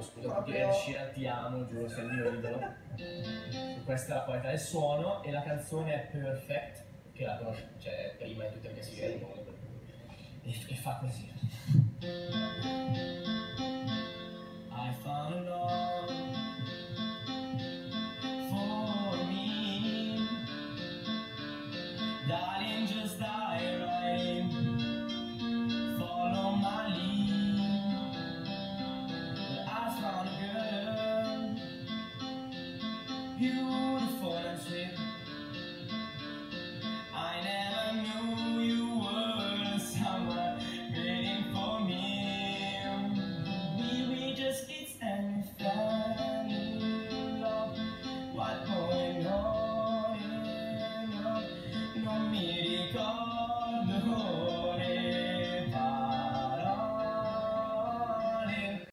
dico scusa, perché Ed Sheeran ti amo, giuro, sei il mio idolo. Questa è la qualità del suono e la canzone è Perfect, che la conosci, cioè prima di tutte le classifiche del mondo. E, e fa così. I found love for me. Darling, just dive beautiful and clear.